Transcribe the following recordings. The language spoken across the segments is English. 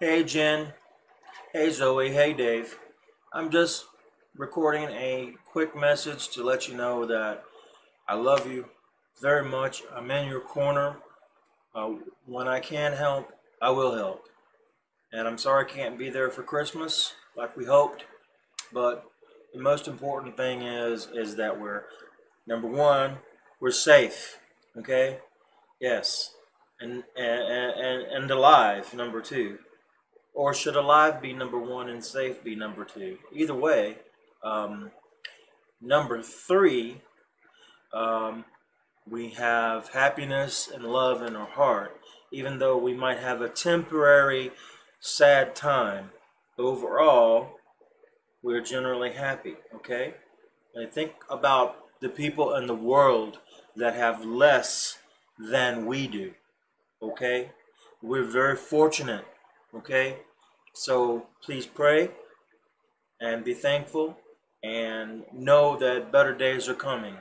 Hey Jin. Hey Zue. Hey Dave. I'm just recording a quick message to let you know that I love you very much. I'm in your corner. Uh, when I can help, I will help. And I'm sorry I can't be there for Christmas like we hoped. But the most important thing is is that we're number one, we're safe. Okay? Yes. And and and, and alive, number two. Or should alive be number one and safe be number two? Either way, um, number three, um, we have happiness and love in our heart, even though we might have a temporary sad time. Overall, we're generally happy, okay? And think about the people in the world that have less than we do, okay? We're very fortunate, okay? So please pray and be thankful and know that better days are coming.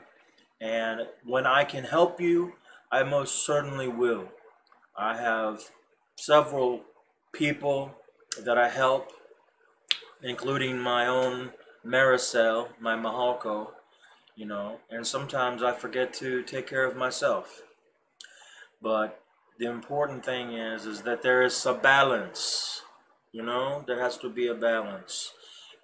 And when I can help you, I most certainly will. I have several people that I help, including my own Maricel, my Mahalko, you know, and sometimes I forget to take care of myself. But the important thing is, is that there is a balance, you know, there has to be a balance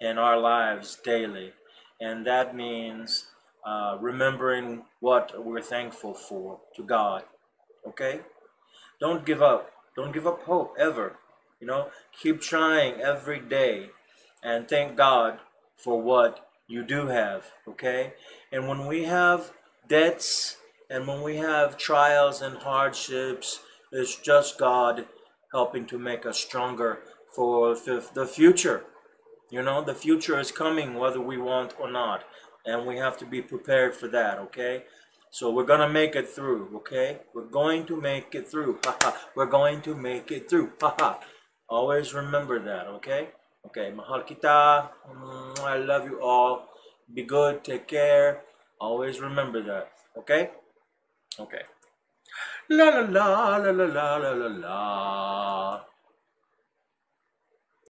in our lives daily. And that means uh, remembering what we're thankful for to God. Okay? Don't give up. Don't give up hope ever. You know, keep trying every day and thank God for what you do have. Okay? And when we have debts and when we have trials and hardships, it's just God helping to make us stronger for the future. You know, the future is coming whether we want or not and we have to be prepared for that, okay? So we're gonna make it through, okay? We're going to make it through, we're going to make it through. Always remember that, okay? Okay, mahal kita. Mm, I love you all. Be good, take care. Always remember that, okay? Okay. La la la la la la la la.